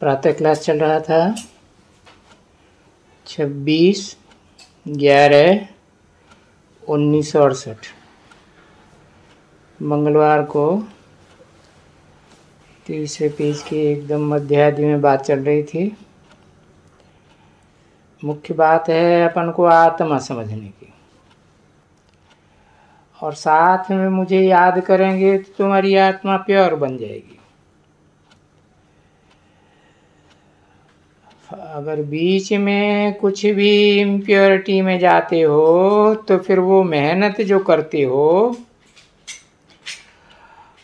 प्रातः क्लास चल रहा था। छब्बीस, ग्यारह, उन्नीस सौ अड़सठ मंगलवार को तीसरे पेज के एकदम मध्यादि में बात चल रही थी। मुख्य बात है अपन को आत्मा समझने की। और साथ में मुझे याद करेंगे तो तुम्हारी आत्मा प्योर बन जाएगी। अगर बीच में कुछ भी इम्प्योरिटी में जाते हो तो फिर वो मेहनत जो करते हो,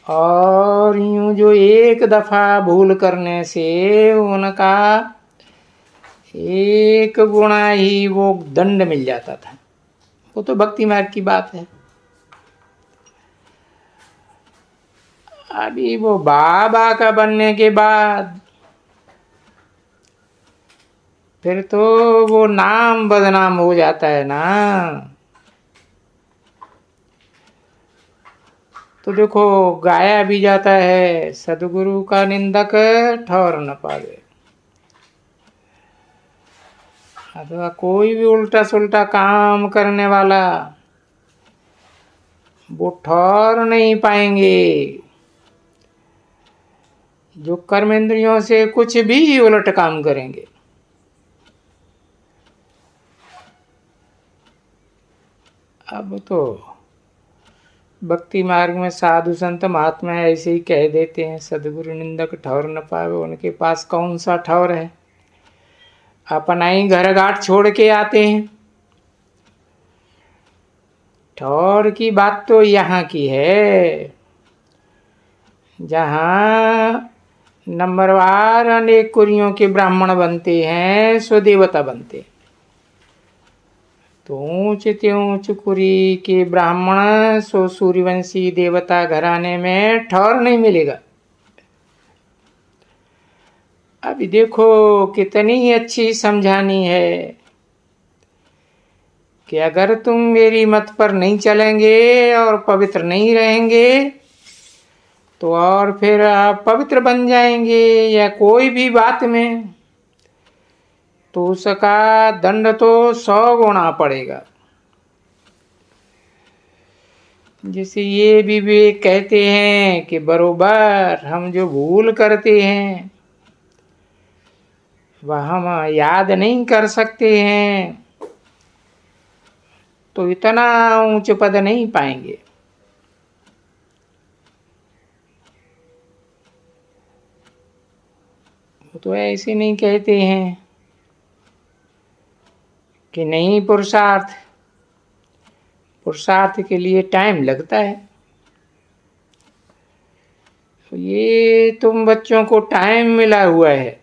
और यूँ जो एक दफ़ा भूल करने से उनका एक गुणा ही वो दंड मिल जाता था। वो तो भक्ति मार्ग की बात है। अभी वो बाबा का बनने के बाद फिर तो वो नाम बदनाम हो जाता है ना। तो देखो, गाया भी जाता है, सदगुरु का निंदक ठहर न पावे। अथवा कोई भी उल्टा सुल्टा काम करने वाला, वो ठहर नहीं पाएँगे। जो कर्मेंद्रियों से कुछ भी उलट काम करेंगे। अब तो भक्ति मार्ग में साधु संत महात्मा है, ऐसे ही कह देते हैं, सदगुरु निंदक ठौर न पावे, उनके पास कौन सा ठौर है? अपना ही घर घाट छोड़ के आते हैं। ठौर की बात तो यहाँ की है, जहाँ नंबरवार अनेक कुरियों के ब्राह्मण बनते हैं, स्वदेवता बनते हैं। तो ऊंच ऊंच कुरी के ब्राह्मण, सो सूर्यवंशी देवता घराने में ठौर नहीं मिलेगा। अभी देखो कितनी अच्छी समझानी है कि अगर तुम मेरी मत पर नहीं चलेंगे और पवित्र नहीं रहेंगे तो और फिर आप पवित्र बन जाएँगे या कोई भी बात में। तो उसका दंड तो सौ गुना पड़ेगा। जैसे ये भी वे कहते हैं कि बरोबर हम जो भूल करते हैं, वह हम याद नहीं कर सकते हैं तो इतना ऊंच पद नहीं पाएँगे। तो ऐसे नहीं कहते हैं। कि नहीं, पुरुषार्थ। पुरुषार्थ के लिए टाइम लगता है। तो ये तुम बच्चों को टाइम मिला हुआ है।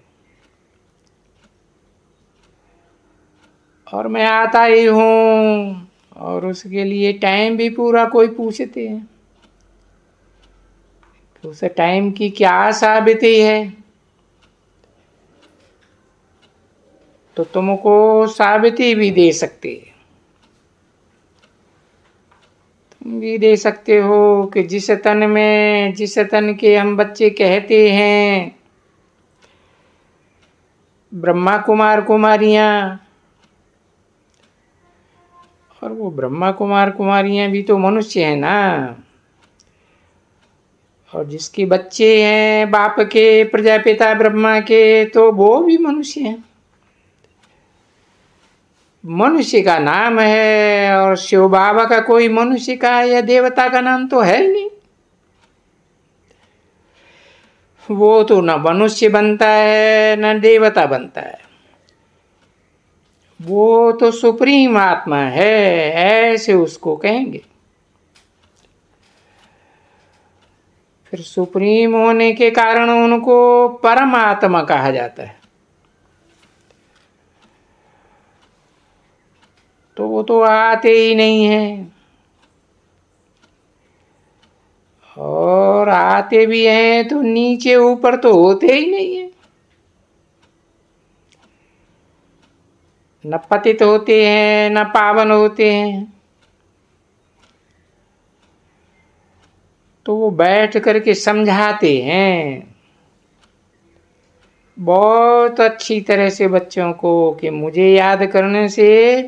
और मैं आता ही हूँ, और उसके लिए टाइम भी पूरा कोई पूछते हैं। तो उस टाइम की क्या साबिती है? तो तुमको साबिती भी दे सकते तुम भी दे सकते हो कि जिस तन में, जिस तन के हम बच्चे कहते हैं, ब्रह्मा कुमार कुमारियाँ, और वो ब्रह्मा कुमार कुमारियाँ भी तो मनुष्य हैं ना। और जिसके बच्चे हैं, बाप के, प्रजापिता ब्रह्मा के तो वो भी मनुष्य हैं। मनुष्य का नाम है और शिव बाबा का कोई मनुष्य का या देवता का नाम तो है नहीं। वो तो न मनुष्य बनता है, न देवता बनता है। वो तो सुप्रीम आत्मा है, ऐसे उसको कहेंगे। फिर सुप्रीम होने के कारण उनको परमात्मा कहा जाता है। तो वो तो आते ही नहीं हैं। और आते भी हैं तो नीचे ऊपर तो होते ही नहीं है। न पतित होते हैं, न पावन होते हैं। तो वो बैठ करके समझाते हैं। बहुत अच्छी तरह से बच्चों को कि मुझे याद करने से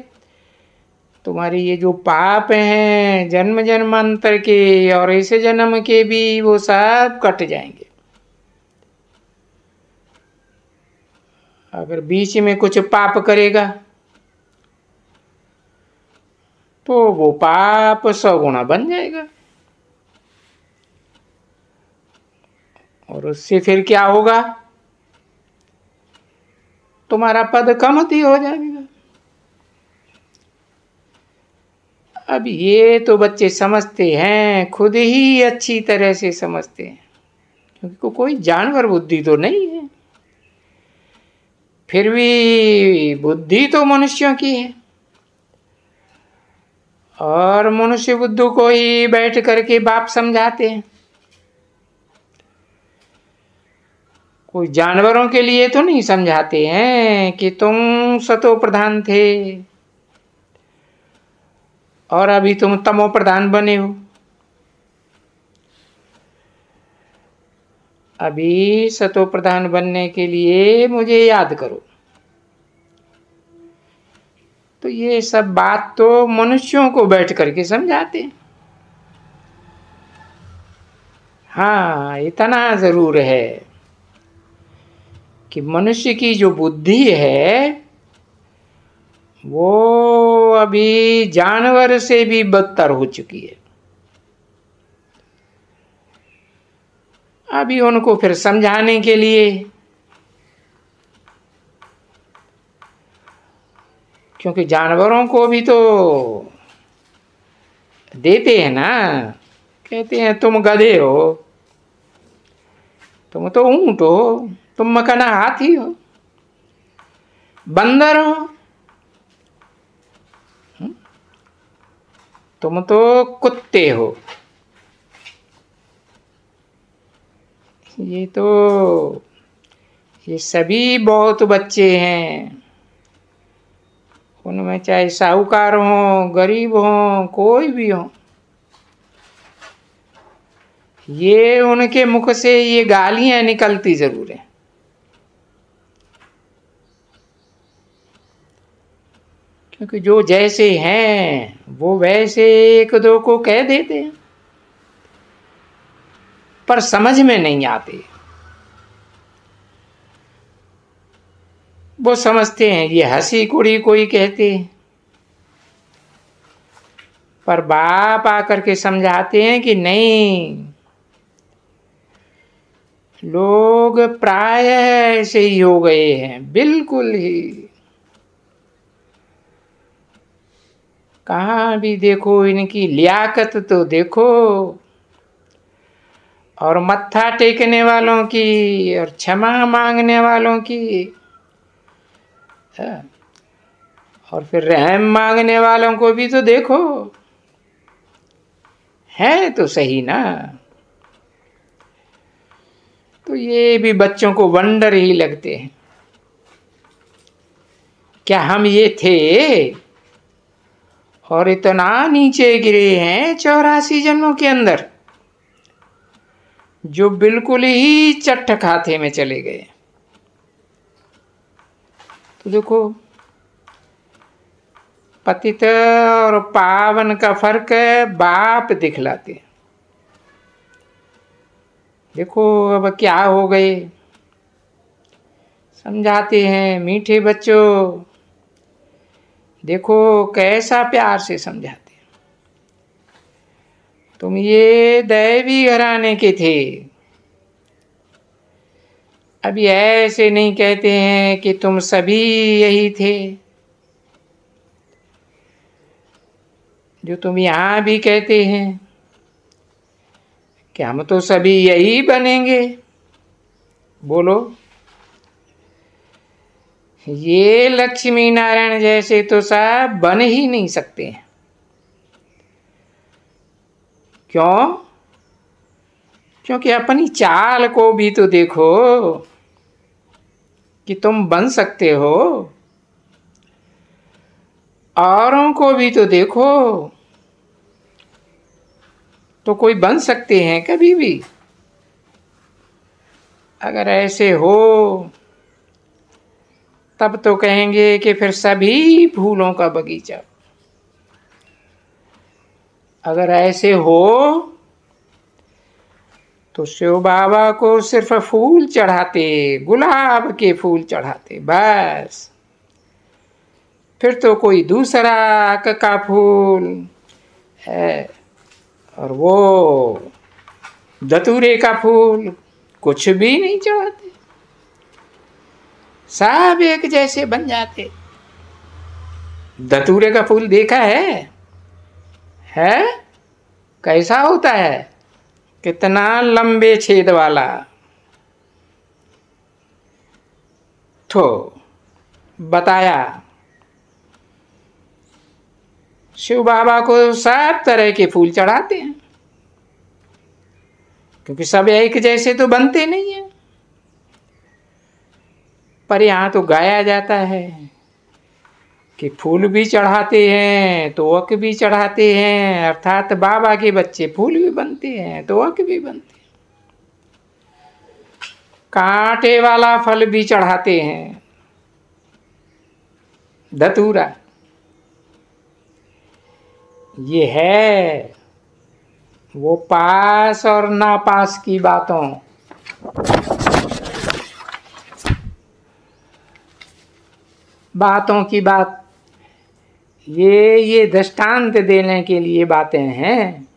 तुम्हारे ये जो पाप हैं जन्म जन्मांतर के और ऐसे जन्म के भी वो सब कट जाएँगे। अगर बीच में कुछ पाप करेगा तो वो पाप सौ गुना बन जाएगा। और उससे फिर क्या होगा? तुम्हारा पद कमती हो जाएगा। अब ये तो बच्चे समझते हैं, खुद ही अच्छी तरह से समझते हैं। क्योंकि को कोई जानवर बुद्धि तो नहीं है। फिर भी बुद्धि तो मनुष्यों की है। और मनुष्य बुद्धू को ही बैठ करके बाप समझाते हैं। कोई जानवरों के लिए तो नहीं समझाते हैं कि तुम सतो प्रधान थे। और अभी तुम तमो प्रधान बने हो। अभी सतो प्रधान बनने के लिए मुझे याद करो। तो ये सब बात तो मनुष्यों को बैठ करके समझाते हाँ। इतना ज़रूर है कि मनुष्य की जो बुद्धि है, वो अभी जानवर से भी बदतर हो चुकी है। अभी उनको फिर समझाने के लिए, क्योंकि जानवरों को भी तो देते हैं ना। कहते हैं, तुम गधे हो, तुम तो ऊँट हो, तुम मकाना हाथी हो, बंदर हो तुम तो कुत्ते हो। ये तो ये सभी बहुत बच्चे हैं। उनमें चाहे साहूकार हो, गरीब हो, कोई भी हो। ये उनके मुख से ये गालियाँ निकलती ज़रूर है। क्योंकि जो जैसे हैं, वो वैसे एक दो को कह देते हैं। पर समझ में नहीं आते। वो समझते हैं, ये हँसी कुड़ी कोई कहते पर बाप आकर के समझाते हैं कि नहीं, लोग प्राय ऐसे ही हो गए हैं, बिल्कुल ही। कहा भी देखो इनकी लियाकत तो देखो। और मत्था टेकने वालों की और क्षमा मांगने वालों की हाँ। और फिर रहम मांगने वालों को भी तो देखो। है तो सही ना। तो ये भी बच्चों को वंडर ही लगते हैं। क्या हम ये थे? और इतना नीचे गिरे हैं चौरासी जन्मों के अंदर, जो बिल्कुल ही चट्ट खाते में चले गए। तो देखो, पतित और पावन का फ़र्क बाप दिखलाते देखो, अब क्या हो गए? समझाते हैं मीठे बच्चों देखो कैसा प्यार से समझाते तुम ये दैवी घराने के थे। अभी ऐसे नहीं कहते हैं कि तुम सभी यही थे। जो तुम यहाँ भी कहते हैं कि हम तो सभी यही बनेंगे। बोलो। ये लक्ष्मी नारायण जैसे तो सब बन ही नहीं सकते। हैं क्यों? क्योंकि अपनी चाल को भी तो देखो कि तुम बन सकते हो। औरों को भी तो देखो। तो कोई बन सकते हैं कभी भी। अगर ऐसे हो तब तो कहेंगे कि फिर सभी फूलों का बगीचा। अगर ऐसे हो तो शिव बाबा को सिर्फ़ फूल चढ़ाते, गुलाब के फूल चढ़ाते, बस। फिर तो कोई दूसरा का फूल है, और वो दतूरे का फूल कुछ भी नहीं चढ़ाते। सब एक जैसे बन जाते। दतूरे का फूल देखा है? है? कैसा होता है? कितना लंबे छेद वाला। तो बताया। शिव बाबा को सब तरह के फूल चढ़ाते हैं। क्योंकि सब एक जैसे तो बनते नहीं है। पर यहाँ तो गाया जाता है कि फूल भी चढ़ाते हैं तो अक भी चढ़ाते हैं, अर्थात बाबा के बच्चे फूल भी बनते हैं तो अक भी बनते कांटे वाला फल भी चढ़ाते हैं। धतूरा ये है वो पास और नापास की बातों। बातों की बात। ये ये दृष्टांत देने के लिए बातें हैं।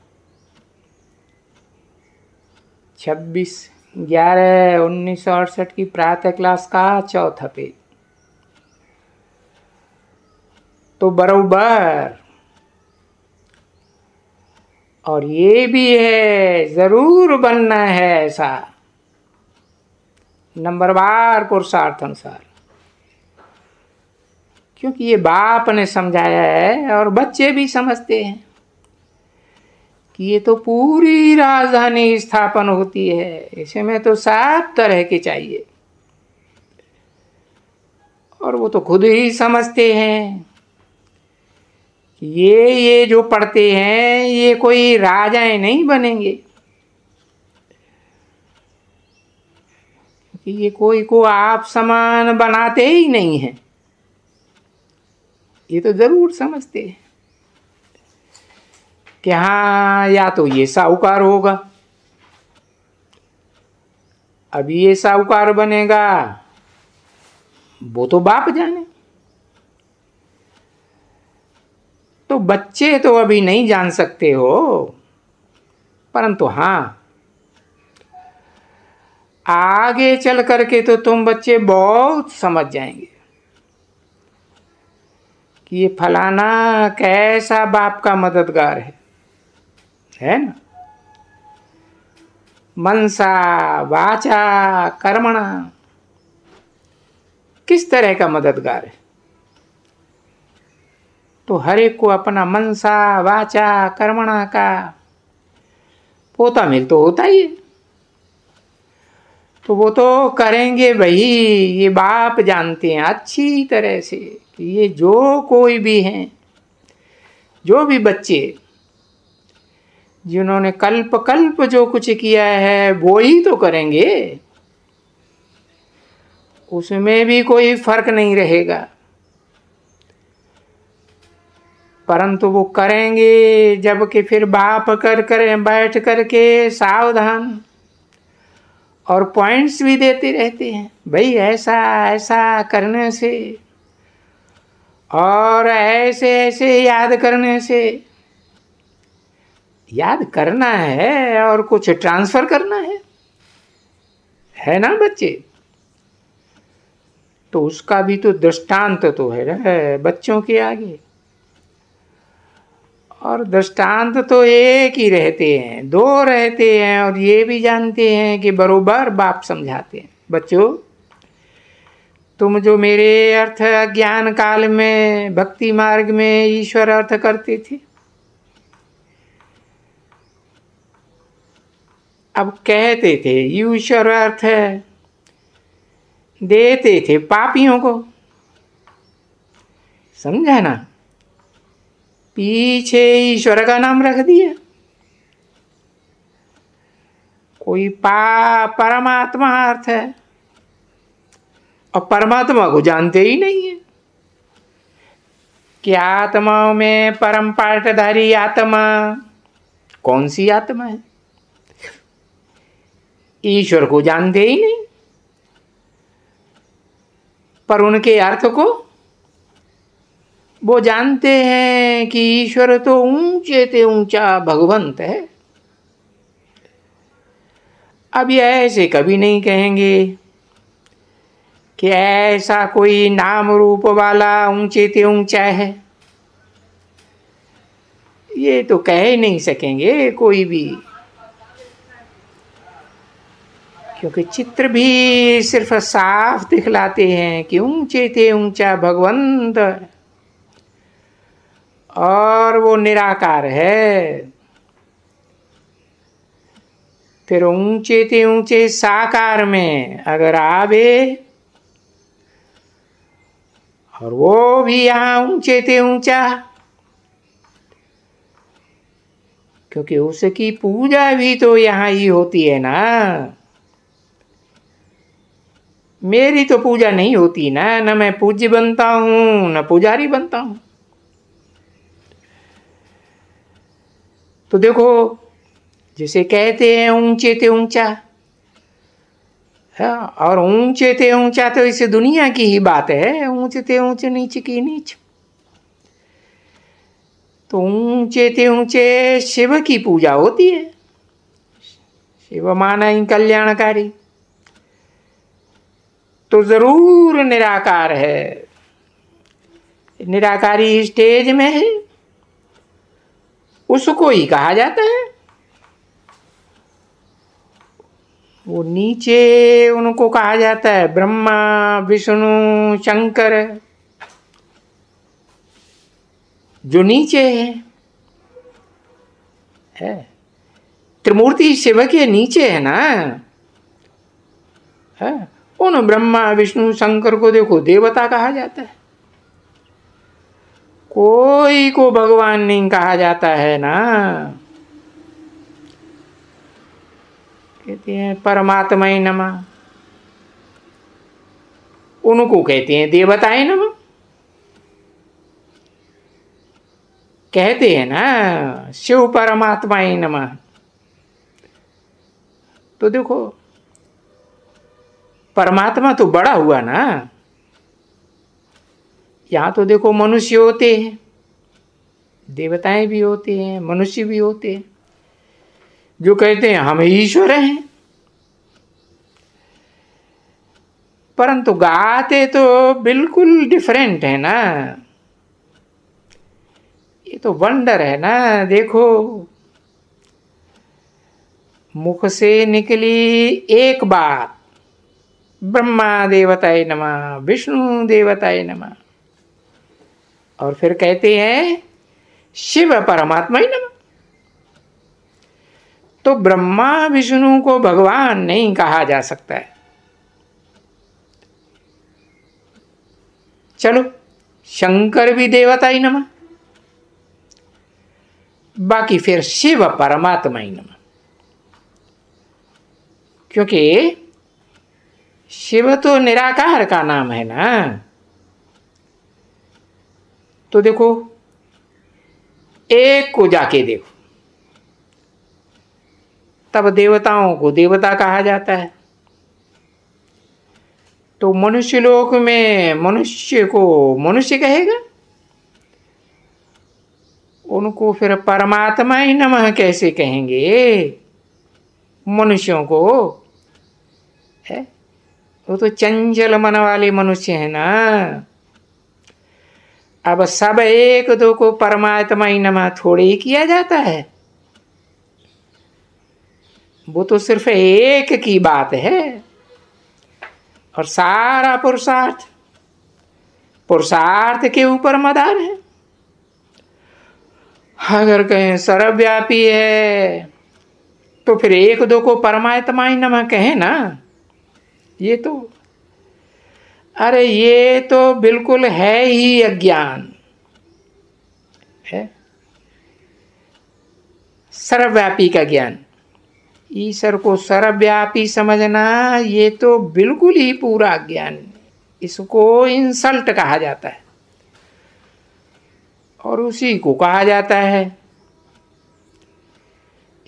छब्बीस, ग्यारह, उन्नीस सौ अड़सठ की प्रातः क्लास का चौथा पेज। तो बरोबर। और ये भी है, ज़रूर बनना है ऐसा। नंबर बार पुरुषार्थ अनुसार क्योंकि ये बाप ने समझाया है और बच्चे भी समझते हैं कि ये तो पूरी राजधानी स्थापन होती है। ऐसे इसमें तो सब तरह के चाहिए। और वो तो खुद ही समझते हैं ये ये जो पढ़ते हैं, ये कोई राजाएँ नहीं बनेंगे। ये कोई को आप समान बनाते ही नहीं हैं। ये तो ज़रूर समझते हैं कि हाँ या तो ये साहूकार होगा। अब ये साहूकार बनेगा, वो तो बाप जाने। तो बच्चे तो अभी नहीं जान सकते हो, परंतु हाँ आगे चल करके तो तुम बच्चे बहुत समझ जाएँगे। कि ये फलाना कैसा बाप का मददगार है? है ना? मनसा, वाचा, कर्मणा, किस तरह का मददगार है? तो हर एक को अपना मनसा, वाचा, कर्मणा का पोता मिल तो होता ही है। तो वो तो करेंगे भाई, ये बाप जानते हैं अच्छी तरह से। कि ये जो कोई भी हैं, जो भी बच्चे जिन्होंने कल्प कल्प जो कुछ किया है, वो ही तो करेंगे। उसमें भी कोई फ़र्क नहीं रहेगा। परंतु वो करेंगे जबकि फिर बाप कर कर बैठ करके सावधान और पॉइंट्स भी देते रहते हैं। भाई ऐसा ऐसा करने से और ऐसे ऐसे याद करने से। याद करना है और कुछ ट्रांसफ़र करना है। है ना बच्चे? तो उसका भी तो दृष्टांत तो है ना, बच्चों के आगे। और दृष्टांत तो एक ही रहते हैं, दो रहते हैं और ये भी जानते हैं कि बरोबर बाप समझाते हैं। बच्चों तुम जो मेरे अर्थ ज्ञान काल में, भक्ति मार्ग में ईश्वर अर्थ करते थे। अब कहते थे, ईश्वर अर्थ देते थे पापियों को। समझा ना? पीछे ईश्वर का नाम रख दिया। कोई पा परमात्मा अर्थ है। और परमात्मा को जानते ही नहीं है। कि आत्माओं में परम पाठधारी आत्मा, कौन सी आत्मा है? ईश्वर को जानते ही नहीं। पर उनके अर्थ को वो जानते हैं कि ईश्वर तो ऊँचे ते ऊँचा भगवंत है। अब ये ऐसे कभी नहीं कहेंगे कि ऐसा कोई नाम रूप वाला ऊँचे ते ऊँचा है? ये तो कह ही नहीं सकेंगे कोई भी। क्योंकि चित्र भी सिर्फ़ साफ़ दिखलाते हैं कि ऊँचे थे ऊँचा भगवंत और वो निराकार है। फिर ऊँचे थे ऊँचे साकार में अगर आवे और वो भी यहाँ ऊँचे थे ऊँचा। क्योंकि उसकी पूजा भी तो यहाँ ही होती है ना। मेरी तो पूजा नहीं होती ना, न मैं पूज्य बनता हूँ, न पुजारी बनता हूँ। तो देखो, जिसे कहते हैं ऊँचे थे ऊँचा हाँ और ऊँचे थे, ऊँचा तो इस दुनिया की ही बात है, ऊँचे थे, ऊँचे, नीचे की नीच। तो ऊँचे थे, ऊँचे, शिव की पूजा होती है। शिव माना ही कल्याणकारी। तो ज़रूर निराकार है। निराकारी स्टेज में है। उसको ही कहा जाता है। वो नीचे उनको कहा जाता है, ब्रह्मा, विष्णु, शंकर। जो नीचे है है? त्रिमूर्ति शिव के नीचे है ना? है? उन ब्रह्मा, विष्णु, शंकर को देखो, देवता कहा जाता है। कोई को भगवान नहीं कहा जाता है ना? कहते हैं, परमात्मा नमा। उनको कहते हैं, देवताएँ नमा। कहते हैं ना, शिव परमात्मा नमा। तो देखो, परमात्मा तो बड़ा हुआ ना। यहाँ तो देखो, मनुष्य होते हैं। देवताएँ भी होते हैं, मनुष्य भी होते हैं। जो कहते हैं, हम ईश्वर हैं। परंतु गाते तो बिल्कुल डिफरेंट है ना। ये तो वंडर है ना, देखो। मुख से निकली एक बात, ब्रह्मा देवताय नमा, विष्णु देवताय नमा। और फिर कहते हैं, शिव परमात्मा ही नमः। तो ब्रह्मा विष्णु को भगवान नहीं कहा जा सकता है। चलो, शंकर भी देवता ही नमा। बाकी फिर शिव परमात्मा ही नमः। क्योंकि शिव तो निराकार का नाम है ना। तो देखो, एक को जाके देखो। तब देवताओं को देवता कहा जाता है। तो मनुष्य लोक में मनुष्य को मनुष्य कहेगा? उनको फिर परमात्मा ही नमः कैसे कहेंगे? मनुष्यों को, है? वो तो चंचल मन वाले मनुष्य है ना। अब सब एक दो को परमात्मा ही नमा थोड़े ही किया जाता है। वो तो सिर्फ़ एक की बात है। और सारा पुरुषार्थ पुरुषार्थ के ऊपर मदार है। अगर कहें सर्वव्यापी है तो फिर एक दो को परमात्मा ही नमा कहे ना। ये तो अरे ये तो बिल्कुल है ही अज्ञान। है? सर्वव्यापी का ज्ञान। ईश्वर को सर्वव्यापी समझना, ये तो बिल्कुल ही पूरा ज्ञान। इसको इंसल्ट कहा जाता है। और उसी को कहा जाता है।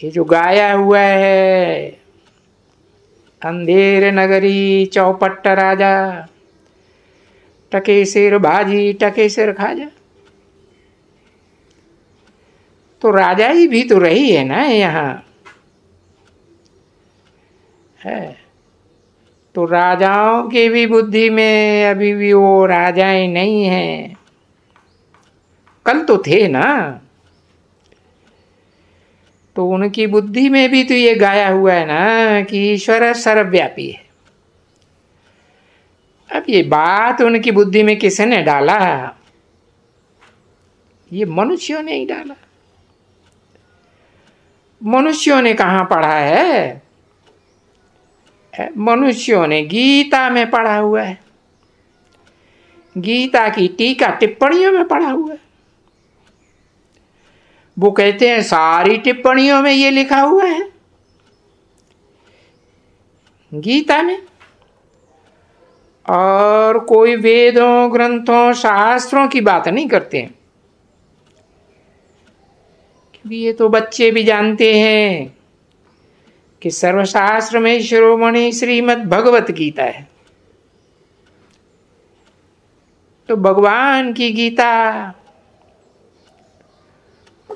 ये जो गाया हुआ है, अंधेर नगरी चौपट्ट राजा टके सिर भाजी टके सिर खाजा। तो राजा ही भी तो रही है ना यहाँ। है। तो राजाओं की भी बुद्धि में अभी भी वो राजाएँ नहीं हैं। कल तो थे ना। तो उनकी बुद्धि में भी तो ये गाया हुआ है ना कि ईश्वर सर्वव्यापी है। अब ये बात उनकी बुद्धि में किसने डाला? ये मनुष्यों ने ही डाला। मनुष्यों ने कहा पढ़ा है? मनुष्यों ने गीता में पढ़ा हुआ है। गीता की टीका टिप्पणियों में पढ़ा हुआ है। वो कहते हैं, सारी टिप्पणियों में ये लिखा हुआ है। गीता में। और कोई वेदों, ग्रंथों, शास्त्रों की बात नहीं करते हैं। क्योंकि ये तो बच्चे भी जानते हैं। कि सर्वशास्त्र में शिरोमणि श्रीमद भगवत गीता है। तो भगवान की गीता,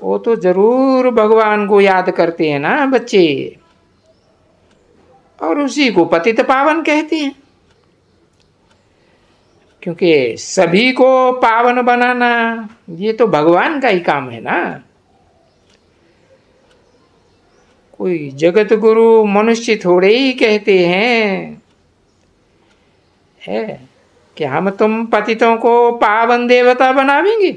वो तो ज़रूर भगवान को याद करते हैं ना बच्चे। और उसी को पतित पावन कहते हैं। क्योंकि सभी को पावन बनाना, ये तो भगवान का ही काम है ना। कोई जगत गुरु मनुष्य थोड़े ही कहते हैं। है? कि हम तुम पतितों को पावन देवता बनावेंगे?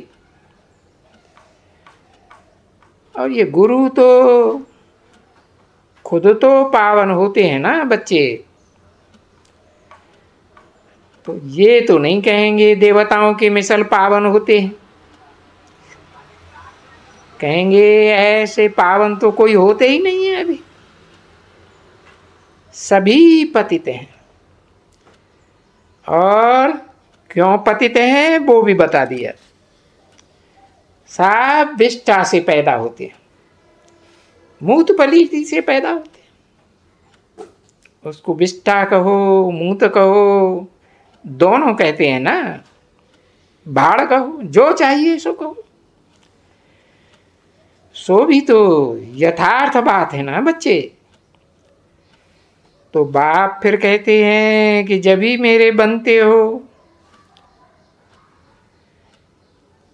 और ये गुरु तो खुद तो पावन होते हैं ना बच्चे। तो ये तो नहीं कहेंगे देवताओं के मिसल पावन होते हैं। कहेंगे, ऐसे पावन तो कोई होते ही नहीं है अभी। सभी पतित हैं। और क्यों पतित हैं, वो भी बता दिया। सब विष्ठा से पैदा होते हैं। मूत पलीति से पैदा होते हैं। उसको विष्ठा कहो, मूत कहो, दोनों कहते हैं ना। भाड़ कहो, जो चाहिए सो कहो। सो भी तो यथार्थ बात है ना बच्चे। तो बाप फिर कहते हैं कि जब ही मेरे बनते हो,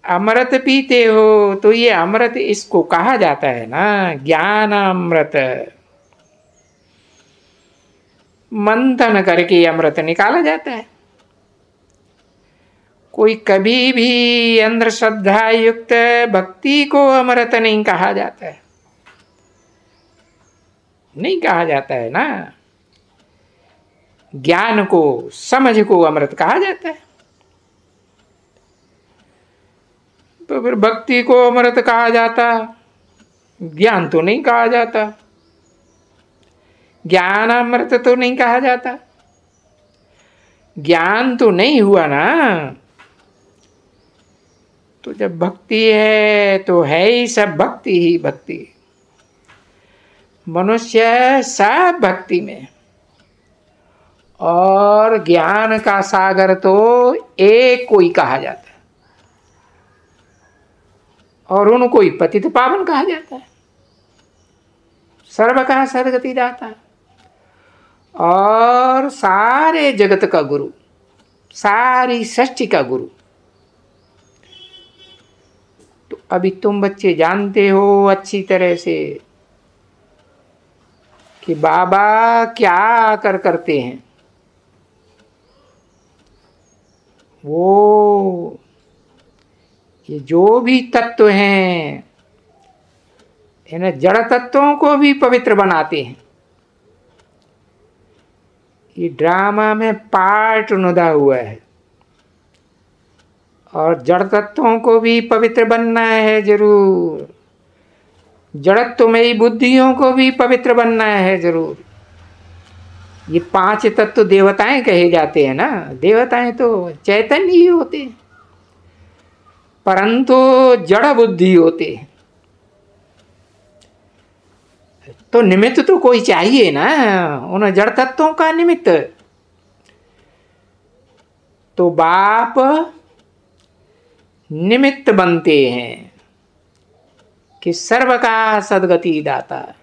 अमृत पीते हो तो ये अमृत इसको कहा जाता है ना ज्ञान अमृत मंथन करके अमृत निकाला जाता है। कोई कभी भी अंधश्रद्धा युक्त भक्ति को अमृत नहीं कहा जाता है। नहीं कहा जाता है ना। ज्ञान को, समझ को अमृत कहा जाता है। तो फिर भक्ति को अमृत कहा जाता, ज्ञान तो नहीं कहा जाता। ज्ञान अमृत तो नहीं कहा जाता। ज्ञान तो नहीं हुआ ना। तो जब भक्ति है तो है ही सब भक्ति ही भक्ति। मनुष्य सब भक्ति में। और ज्ञान का सागर तो एक को ही कहा जाता है। और उनको ही पतित पावन कहा जाता है। सर्व का सदगति है। और सारे जगत का गुरु, सारी सृष्टि का गुरु। अभी तुम बच्चे जानते हो अच्छी तरह से कि बाबा क्या कर करते हैं। वो, ये जो भी तत्व हैं इन जड़ तत्वों को भी पवित्र बनाते हैं। ये ड्रामा में पार्ट नुदा हुआ है। और जड़ तत्वों को भी पवित्र बनना है ज़रूर। जड़त्व में ही बुद्धियों को भी पवित्र बनना है ज़रूर। ये पाँच तत्व देवताएँ कहे जाते हैं ना? देवताएँ तो चैतन्य ही होते परंतु जड़ बुद्धि होते तो निमित्त तो कोई चाहिए ना? उन जड़ तत्वों का निमित्त। तो बाप निमित्त बनते हैं कि सर्व का सदगति दाता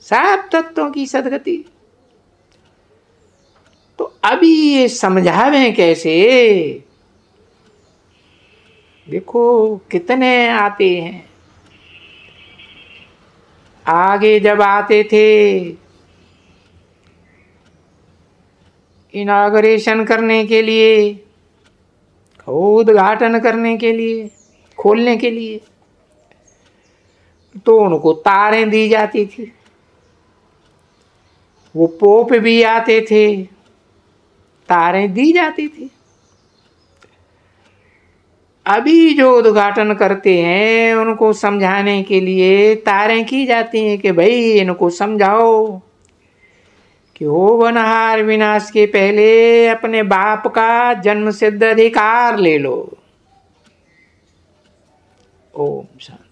सब तत्वों की सदगति। तो अभी ये समझावे कैसे? देखो कितने आते हैं। आगे जब आते थे, इनाग्रेशन करने के लिए उद्घाटन करने के लिए, खोलने के लिए। तो उनको तारें दी जाती थी। वो पोप भी आते थे, तारें दी जाती थी। अभी जो उद्घाटन करते हैं, उनको समझाने के लिए तारें की जाती हैं कि भाई इनको समझाओ। कि हो वनहार विनाश के पहले अपने बाप का जन्म सिद्ध अधिकार ले लो? ओम शांति।